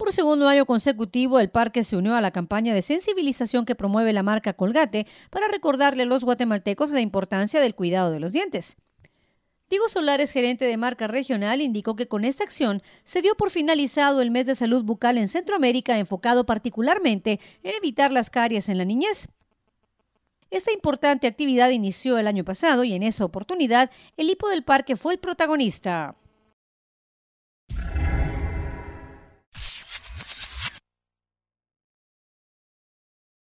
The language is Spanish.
Por segundo año consecutivo, el parque se unió a la campaña de sensibilización que promueve la marca Colgate para recordarle a los guatemaltecos la importancia del cuidado de los dientes. Diego Solares, gerente de marca regional, indicó que con esta acción se dio por finalizado el mes de salud bucal en Centroamérica, enfocado particularmente en evitar las caries en la niñez. Esta importante actividad inició el año pasado y en esa oportunidad el hipo del parque fue el protagonista.